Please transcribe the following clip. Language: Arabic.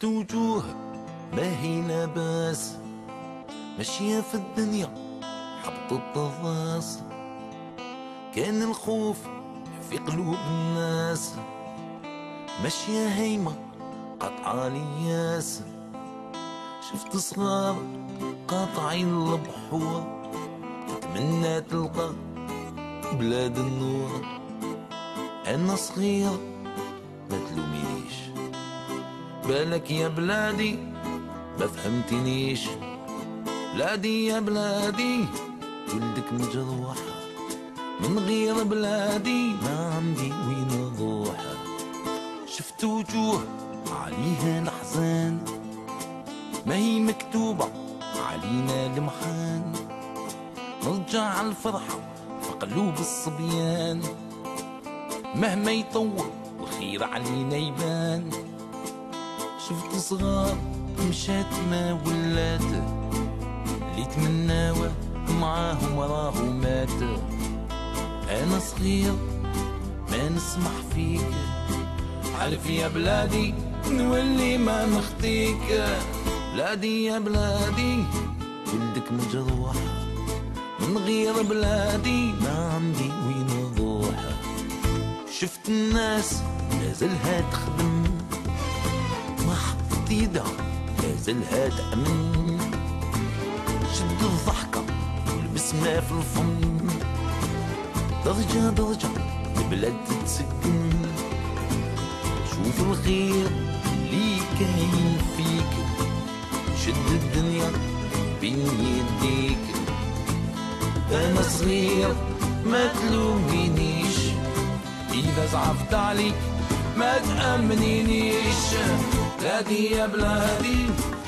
شفت وجوه ما هي لاباس؟ ماشية في الدنيا حبط الطفاس كان الخوف في قلوب الناس. ماشية هيمة قطعة الياس. شفت صغار قاطعين البحور تتمنى تلقى بلاد النور. أنا صغير ما تلومينيش. بالك يا بلادي؟ ما فهمتنيش. بلادي يا بلادي ولدك مجروح من غير بلادي. ما عندي وين أروح شفت وجوه عليها الاحزان ما هي مكتوبة علينا المحان نرجع الفرحة في قلوب الصبيان مهما يطول الخير علينا يبان. شفت صغار مشات ما ولات. اللي تمناوه معاهم راهو مات. أنا صغير ما نسمح فيك. عارف يا بلادي نولي ما نخطيك. بلادي يا بلادي ولدك مجروح من غير بلادي ما عندي وين أروح شفت الناس لازلها تخدم. يدها لازلها تأمن شد الضحكة والبسمة في الفم. درجة درجة البلاد تتسكن. شوف الخير اللي كاين فيك. شد الدنيا بين يديك. أنا صغير ما تلومينيش. إذا زعفت عليك ما تأمنينيش. بلادي يا بلادي.